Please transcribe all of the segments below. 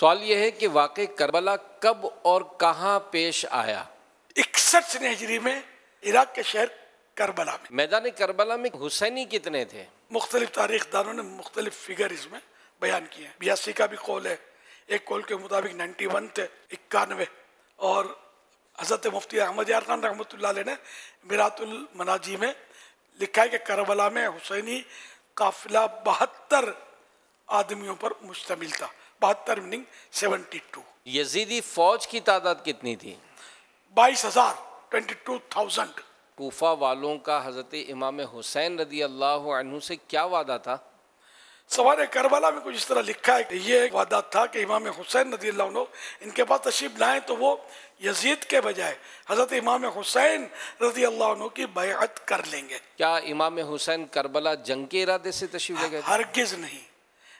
सवाल यह है कि वाकई करबला कब और कहाँ पेश आया? इकसठ सने हिजरी में इराक के शहर करबला में। मैदान करबला में हुसैनी कितने थे? मुख्तलिफ़ तारीख दानों ने मुख्तलिफ़ फिगर इसमें बयान किए हैं। बियासी का भी कौल है। एक कौल के मुताबिक 91 थे इक्यानवे। और हज़रत मुफ्ती अहमद यार खान रहमत ने मिरातुल मनाजी में लिखा है कि करबला में हुसैनी काफिला बहत्तर आदमियों पर मुश्तमिल था। बहत्तर मीनिंग सेवेंटी टू यजीदी फौज की तादाद कितनी थी? बाईस हज़ार ट्वेंटी टू थाउज़ेंड कोफा वालों का हज़रत इमाम हुसैन रदी अल्लाह से क्या वादा था? सवाल करबला में कुछ इस तरह लिखा है कि ये वादा था कि इमाम हुसैन रदी अल्लाह इनके पास तशीफ लाएँ तो वो यजीद के बजाय हज़रत इमाम हुसैन रदी अल्लाह की बैअत कर लेंगे। क्या इमाम हुसैन करबला जंग के इरादे से तशरीफ़ ले गए हरगिज नहीं।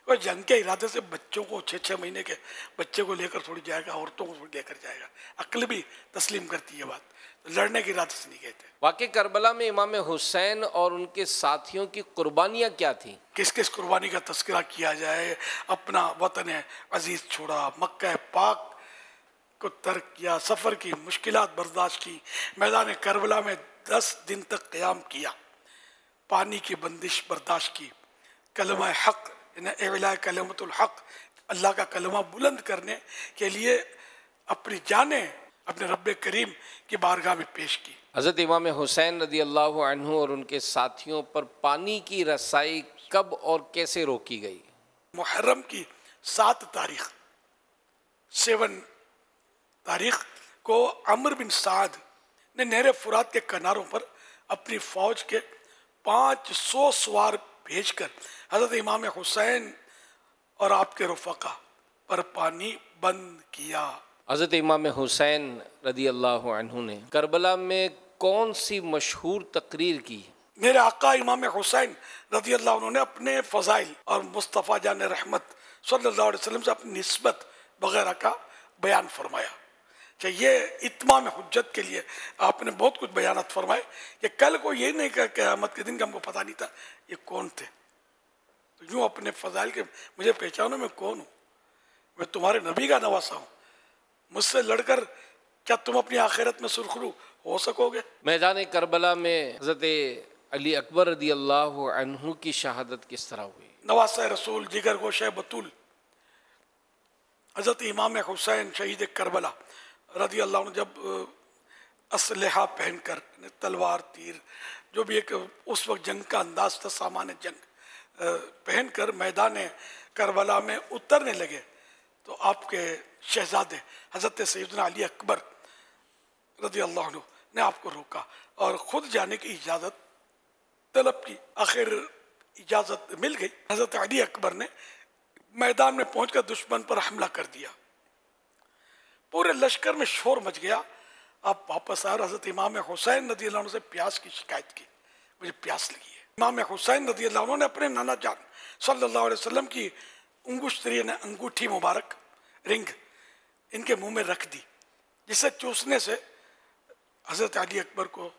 वो जंग के इरादे से बच्चों को छः छः महीने के बच्चे को लेकर थोड़ी जाएगा औरतों को थोड़ी लेकर जाएगा। अक्ल भी तस्लीम करती है बात। तो लड़ने के इरादे से नहीं गए थे वाकई करबला में इमाम हुसैन और उनके साथियों की कुर्बानियाँ क्या थी? किस किस कुर्बानी का तस्करा किया जाए? अपना वतन है अज़ीज़ छोड़ा मक्का पाक को तर्क किया सफ़र की मुश्किल बर्दाश्त की मैदान करबला में दस दिन तक क़्याम किया पानी की बंदिश बर्दाश्त की कलमा हक़ कलमतुल हक़ अल्लाह का कलमा बुलंद करने के लिए अपनी जाने अपने रब करीम की बारगाह में पेश की। हज़रत इमाम हुसैन रदी अल्लाह और उनके साथियों पर पानी की रसाई कब और कैसे रोकी गई? मुहर्रम की सात तारीख सेवन तारीख को अमर बिन साद ने नहर फुरात के किनारों पर अपनी फौज के पाँच सौ सवार भेजकर हज़रत इमाम हुसैन और आपके रफ़ा पर पानी बंद किया। हज़रत इमाम हुसैन रदी अल्लाह ने करबला में कौन सी मशहूर तकरीर की? मेरे आका इमाम हुसैन रदी अल्लाह उन्होंने अपने फ़जाइल और मुस्तफ़ा जान रहमत सल्लल्लाहु अलैहि वसल्लम से अपनी नस्बत वगैरह का बयान फरमाया। कि ये इतमाम हजत के लिए आपने बहुत कुछ बयान फरमाए। कि कल को ये नहीं कहा क़यामत के दिन का हमको पता नहीं था ये कौन थे? तो यूँ अपने फ़जाइल के मुझे पहचानो मैं कौन हूँ? मैं तुम्हारे नबी का नवासा हूँ। मुझसे लड़कर क्या तुम अपनी आखिरत में सुरखरू हो सकोगे? मैदान करबला में हज़रत अली अकबर रदी अल्लाह की शहादत किस तरह हुई? नवासा रसूल जिगर गोश बतूल। हज़रत इमाम हुसैन शहीद करबला। रदी अल्लाह जब असलहा पहनकर तलवार, तीर, जो भी एक, उस वक्त जंग का अंदाज था, सामान्य जंग पहनकर मैदान करबला में उतरने लगे तो आपके शहजादे हज़रत सैदना अली अकबर रदी अल्लाह ने आपको रोका और ख़ुद जाने की इजाज़त, तलब की, आखिर इजाज़त मिल गई। हज़रत अली अकबर ने मैदान में पहुंचकर दुश्मन पर हमला कर दिया। पूरे लश्कर में शोर मच गया। आप वापस आए हज़रत इमाम हुसैन नदी से प्यास की शिकायत की। मुझे प्यास लगी है। इमाम हुसैन नदी ने अपने नाना जान सल्लल्लाहु अलैहि वसल्लम की उंगुश्तरी ने, अंगूठी मुबारक, रिंग इनके मुँह में रख दी जिसे चूसने से हज़रत अली अकबर को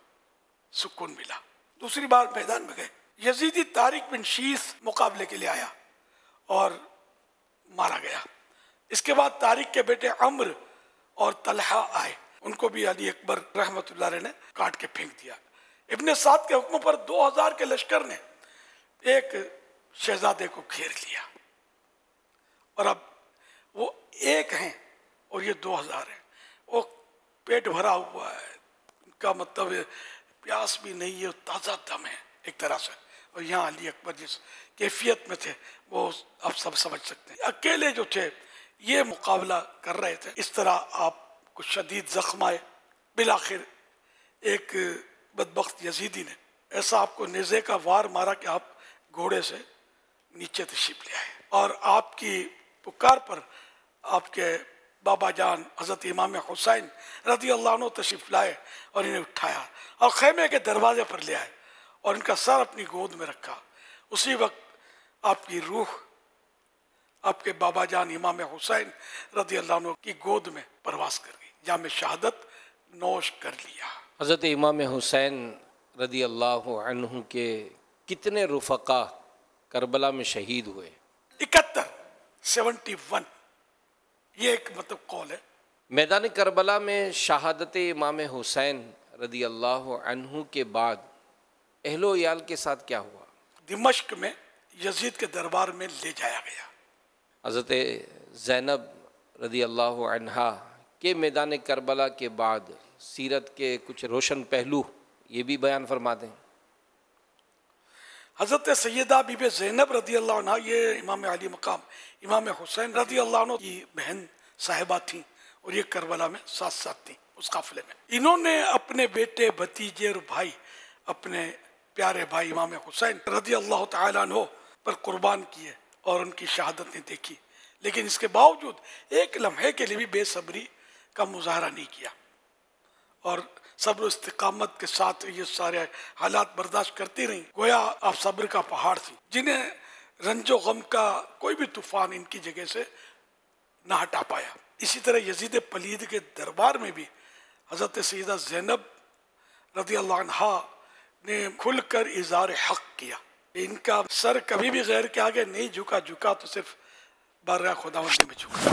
सुकून मिला। दूसरी बार मैदान में गए। यजीदी तारिक बिन शीस मुकाबले के लिए आया और मारा गया। इसके बाद तारिक के बेटे अम्र और तलहा आए। उनको भी अली अकबर रहमत ने काट के फेंक दिया। इब्ने साद के हुक्म पर 2000 के लश्कर ने एक शहजादे को घेर लिया। और अब वो एक हैं और ये 2000 हैं। वो पेट भरा हुआ है। उनका मतलब प्यास भी नहीं है, ताज़ा दम है, एक तरह से। और यहाँ अली अकबर जिस कैफियत में थे, वो आप सब समझ सकते हैं। अकेले जो थे ये मुकाबला कर रहे थे। इस तरह आपको शदीद जख्म आए। बिल आखिर एक बदबख्त यजीदी ने ऐसा आपको नेज़े का वार मारा कि आप घोड़े से नीचे तशीफ ले आए। और आपकी पुकार पर आपके बाबा जान हज़रत इमाम हुसैन रदी अल्लाह तशरीफ़ लाए और इन्हें उठाया और खेमे के दरवाजे पर ले आए और इनका सर अपनी गोद में रखा। उसी वक्त आपकी रूह आपके बाबा जान इमाम हुसैन रदी अल्लाह की गोद में प्रवास कर गई जहाँ में शहादत नोश कर लिया। हज़रत इमाम हुसैन रदी अल्लाह के कितने रुफ़ा करबला में शहीद हुए? इकहत्तर सेवेंटी वन ये एक मतलब कौल है। मैदान करबला में शहादत इमाम हुसैन रदी अल्लाह अनहु के बाद अहलो याल के साथ क्या हुआ? दिमश्क में यजीद के दरबार में ले जाया गया। हज़रत ज़ैनब रदी अल्लाह के मैदान करबला के बाद सीरत के कुछ रोशन पहलू ये भी बयान फरमा दें हज़रत सैदा बीबी जैनब रदी अल्लाह ये इमाम अली मकाम, इमाम हुसैन रदी अल्लाह की बहन साहिबा थी और ये करबला में साथ साथ थी उस काफिले में। इन्होंने अपने बेटे भतीजे और भाई, अपने प्यारे भाई इमाम हुसैन रदी अल्लाह तहो पर कुर्बान किए। और उनकी शहादत ने देखी। लेकिन इसके बावजूद एक लम्हे के लिए भी बेसब्री का मुजाहरा नहीं किया। और सब्र इस्तकामत के साथ ये सारे हालात बर्दाश्त करती रहीं। गोया आप सब्र का पहाड़ थी, जिन्हें रंजो गम का कोई भी तूफ़ान इनकी जगह से ना हटा पाया। इसी तरह यजीद पलीद के दरबार में भी हज़रत सईदा जैनब रदी ने खुलकर इजहार हक किया। इनका सर कभी भी गैर के आगे नहीं झुका झुका तो सिर्फ़ बारगाह खुदावंदी में झुका।